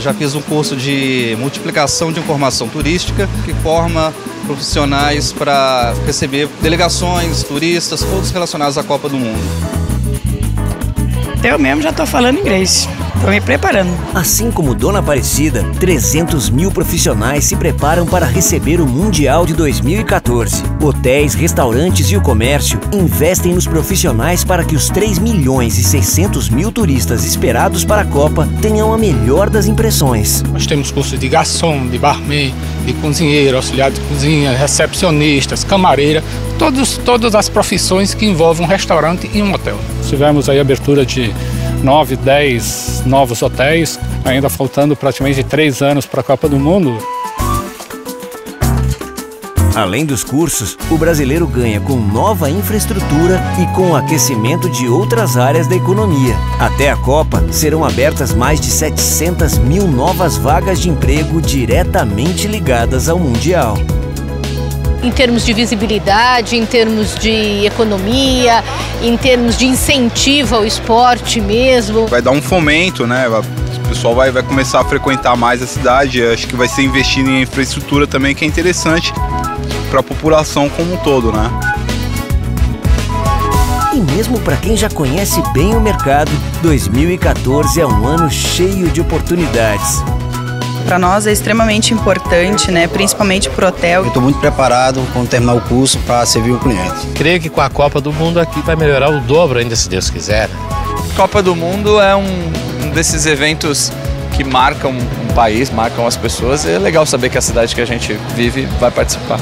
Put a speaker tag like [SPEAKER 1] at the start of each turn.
[SPEAKER 1] Já fiz um curso de multiplicação de informação turística que forma profissionais para receber delegações, turistas, todos relacionados à Copa do Mundo.
[SPEAKER 2] Eu mesmo já estou falando inglês. Estou me preparando.
[SPEAKER 3] Assim como Dona Aparecida, 300 mil profissionais se preparam para receber o Mundial de 2014. Hotéis, restaurantes e o comércio investem nos profissionais para que os 3 milhões e 600 mil turistas esperados para a Copa tenham a melhor das impressões.
[SPEAKER 4] Nós temos cursos de garçom, de barman, de cozinheiro, auxiliar de cozinha, recepcionistas, camareira, todos, todas as profissões que envolvem um restaurante e um hotel. Tivemos aí abertura de 9, 10 novos hotéis, ainda faltando praticamente 3 anos para a Copa do Mundo.
[SPEAKER 3] Além dos cursos, o brasileiro ganha com nova infraestrutura e com o aquecimento de outras áreas da economia. Até a Copa, serão abertas mais de 700 mil novas vagas de emprego diretamente ligadas ao Mundial
[SPEAKER 5] em termos de visibilidade, em termos de economia, em termos de incentivo ao esporte mesmo.
[SPEAKER 6] Vai dar um fomento, né? O pessoal vai, vai começar a frequentar mais a cidade. Acho que vai ser investido em infraestrutura também, que é interessante para a população como um todo, né?
[SPEAKER 3] E mesmo para quem já conhece bem o mercado, 2014 é um ano cheio de oportunidades.
[SPEAKER 7] Para nós é extremamente importante, né? principalmente para o hotel.
[SPEAKER 8] estou muito preparado quando terminar o curso para servir o cliente.
[SPEAKER 9] Creio que com a Copa do Mundo aqui vai melhorar o dobro ainda, se Deus quiser.
[SPEAKER 10] Copa do Mundo é um, um desses eventos que marcam um país, marcam as pessoas. É legal saber que a cidade que a gente vive vai participar.